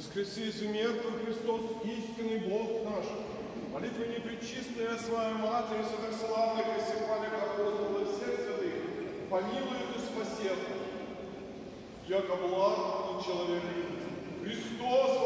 Воскреси из мертвых Христос, истинный Бог наш. Молитва непречистая своя Матерь, святых славных и сепальных апостолов и всех святых, помилует и спасет. Яко благ человек. Христос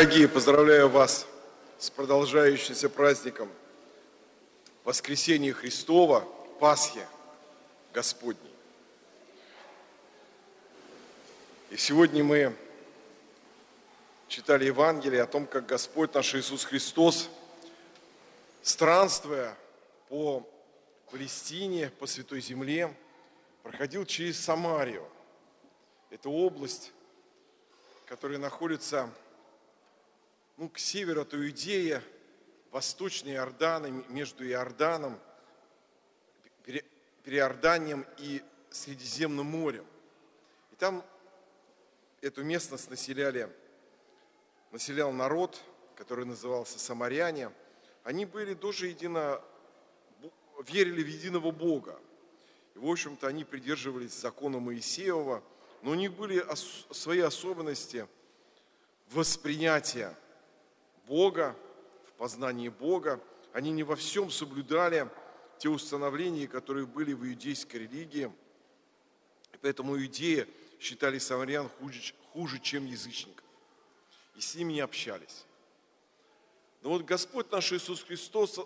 Дорогие, поздравляю вас с продолжающимся праздником Воскресения Христова, Пасхи Господней. И сегодня мы читали Евангелие о том, как Господь наш Иисус Христос, странствуя по Палестине, по Святой Земле, проходил через Самарию. Это область, которая находится ну, к северу от Иудея, восточной Иордана, между Иорданом, Переорданием и Средиземным морем. И там эту местность населяли, населял народ, который назывался самаряне. Они были тоже едино, верили в единого Бога. И, в общем-то, они придерживались закона Моисеева, но у них были ос- свои особенности воспринятия Бога, в познании Бога. Они не во всем соблюдали те установления, которые были в иудейской религии. И поэтому иудеи считали самарян хуже, хуже, чем язычников. И с ними не общались. Но вот Господь наш Иисус Христос,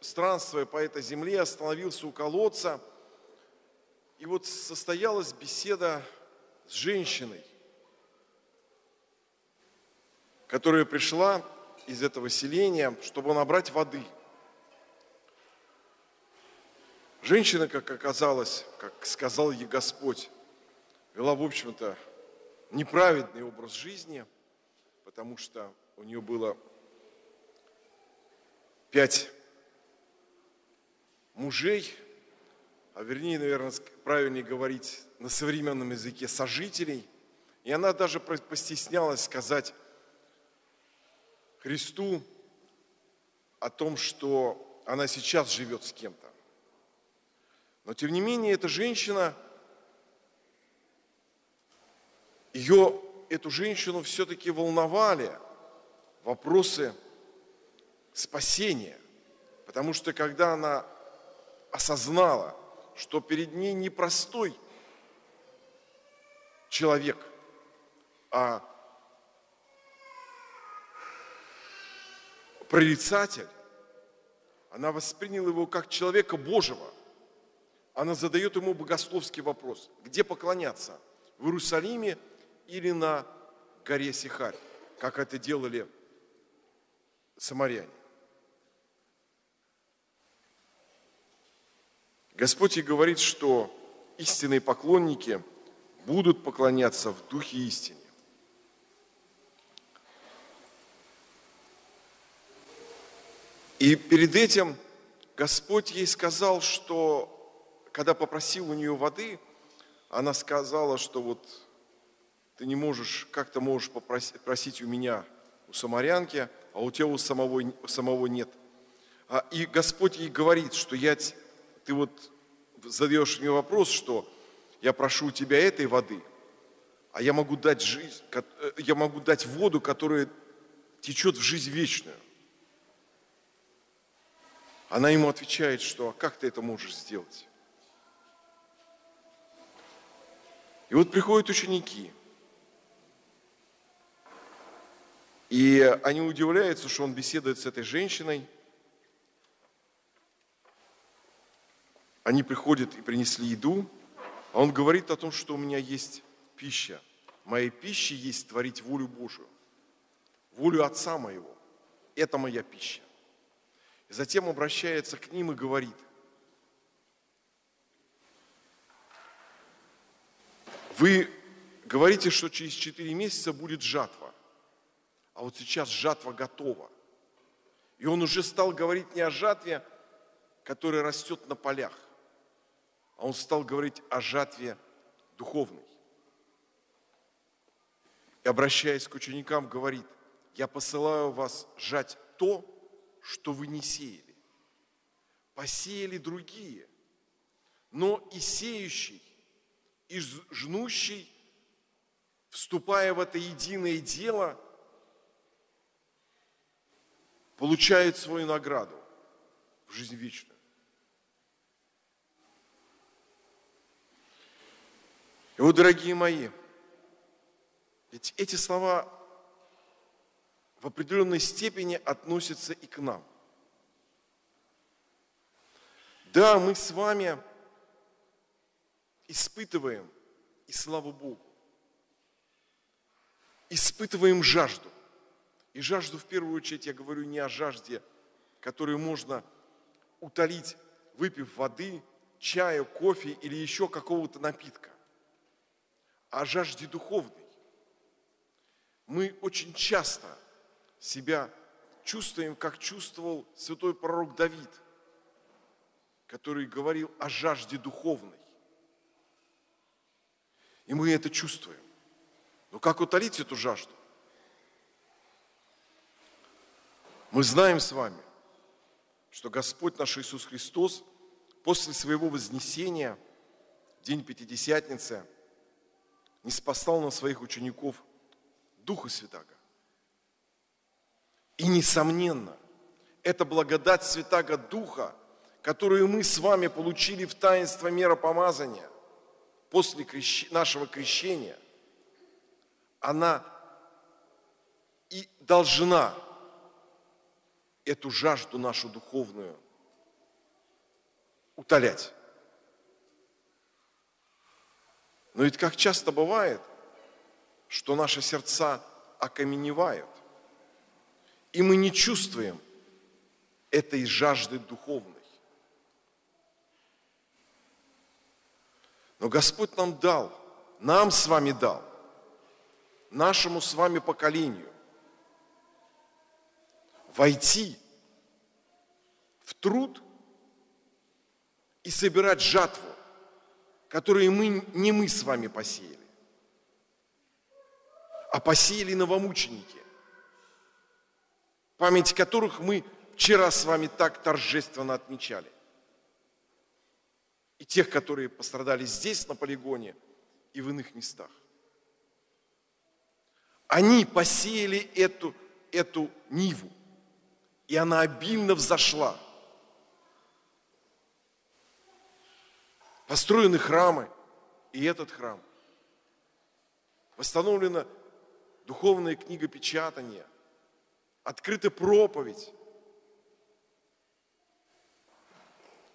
странствуя по этой земле, остановился у колодца. И вот состоялась беседа с женщиной, которая пришла из этого селения, чтобы набрать воды. Женщина, как оказалось, как сказал ей Господь, вела, в общем-то, неправедный образ жизни, потому что у нее было пять мужей, а вернее, наверное, правильнее говорить на современном языке сожителей. И она даже постеснялась сказать Христу о том, что она сейчас живет с кем-то. Но тем не менее, эта женщина, ее, эту женщину все-таки волновали вопросы спасения. Потому что когда она осознала, что перед ней не простой человек, а прорицатель, она восприняла его как человека Божьего. Она задает ему богословский вопрос. Где поклоняться? В Иерусалиме или на горе Сихарь, как это делали самаряне? Господь и говорит, что истинные поклонники будут поклоняться в духе истине. И перед этим Господь ей сказал, что когда попросил у нее воды, она сказала, что вот ты не можешь, как то можешь попросить у меня, у самарянки, а у тебя у самого, у самого нет. А, и Господь ей говорит, что я, ты вот задаешь мне вопрос, что я прошу у тебя этой воды, а я могу дать жизнь, э, я могу дать воду, которая течет в жизнь вечную. Она ему отвечает, что а как ты это можешь сделать? И вот приходят ученики. И они удивляются, что он беседует с этой женщиной. Они приходят и принесли еду, а он говорит о том, что у меня есть пища. Моей пищей есть творить волю Божию, волю Отца моего. Это моя пища. Затем обращается к ним и говорит, вы говорите, что через 4 месяца будет жатва, а вот сейчас жатва готова. И он уже стал говорить не о жатве, которая растет на полях, а он стал говорить о жатве духовной. И обращаясь к ученикам, говорит, я посылаю вас жать то, что вы не сеяли. Посеяли другие, но и сеющий, и жнущий, вступая в это единое дело, получает свою награду в жизнь вечную. И вот, дорогие мои, ведь эти слова в определенной степени относятся и к нам. Да, мы с вами испытываем, и слава Богу, испытываем жажду. И жажду в первую очередь я говорю не о жажде, которую можно утолить, выпив воды, чая, кофе или еще какого-то напитка, а о жажде духовной. Мы очень часто себя чувствуем, как чувствовал святой пророк Давид, который говорил о жажде духовной. И мы это чувствуем. Но как утолить эту жажду? Мы знаем с вами, что Господь наш Иисус Христос после своего вознесения, день Пятидесятницы, не спасал на своих учеников Духа Святаго. И несомненно, это благодать Святаго Духа, которую мы с вами получили в таинство миропомазания после нашего крещения, она и должна эту жажду нашу духовную утолять. Но ведь как часто бывает, что наши сердца окаменевают, и мы не чувствуем этой жажды духовной. Но Господь нам дал, нам с вами дал, нашему с вами поколению войти в труд и собирать жатву, которую мы, не мы с вами посеяли, а посеяли новомученики, память которых мы вчера с вами так торжественно отмечали. И тех, которые пострадали здесь, на полигоне, и в иных местах. Они посеяли эту, эту ниву и она обильно взошла. Построены храмы, и этот храм. Восстановлена духовная книга печатания, открыта проповедь.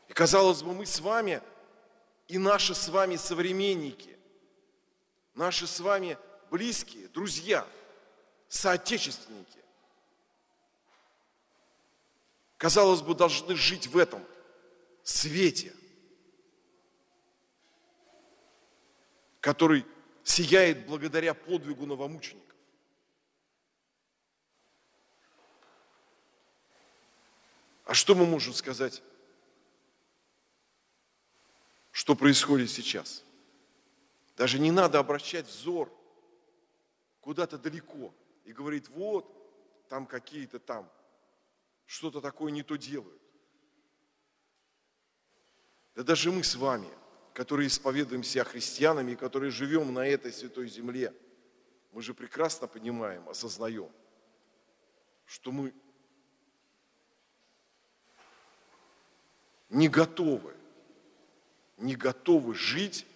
И казалось бы, мы с вами и наши с вами современники, наши с вами близкие, друзья, соотечественники, казалось бы, должны жить в этом свете, который сияет благодаря подвигу новомучеников. А что мы можем сказать, что происходит сейчас? Даже не надо обращать взор куда-то далеко и говорить, вот, там какие-то там что-то такое не то делают. Да даже мы с вами, которые исповедуем себя христианами которые живем на этой святой земле, мы же прекрасно понимаем, осознаем, что мы не готовы, не готовы жить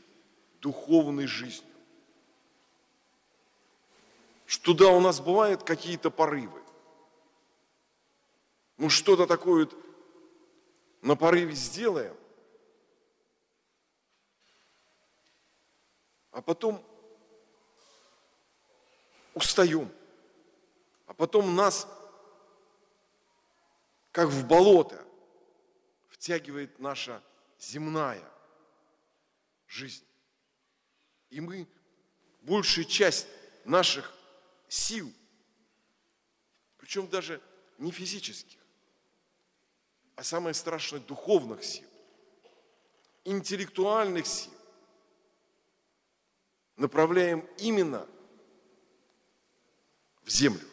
духовной жизнью. Что да, у нас бывают какие-то порывы. Мы что-то такое вот на порыве сделаем, а потом устаем, а потом нас, как в болото, втягивает наша земная жизнь. И мы большую часть наших сил, причем даже не физических, а самое страшное – духовных сил, интеллектуальных сил, направляем именно в землю,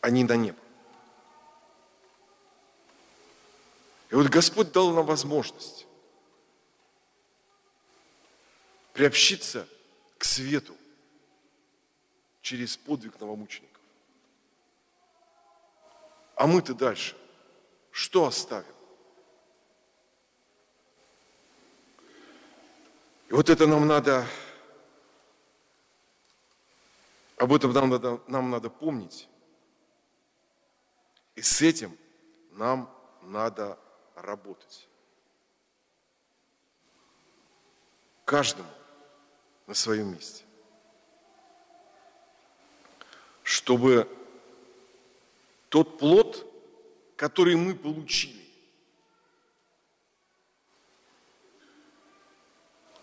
а не на небо. И вот Господь дал нам возможность приобщиться к свету через подвиг новомучеников. А мы-то дальше что оставим? И вот это нам надо, об этом нам надо, нам надо помнить. И с этим нам надо работать. Каждому на своем месте. Чтобы тот плод, который мы получили,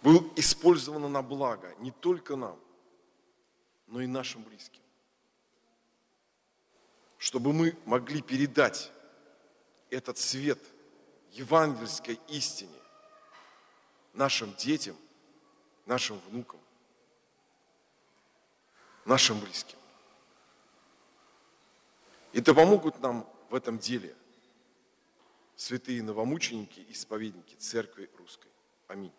был использован на благо не только нам, но и нашим близким. Чтобы мы могли передать этот свет евангельской истине нашим детям, нашим внукам, нашим близким. И да помогут нам в этом деле святые новомученики и исповедники Церкви Русской. Аминь.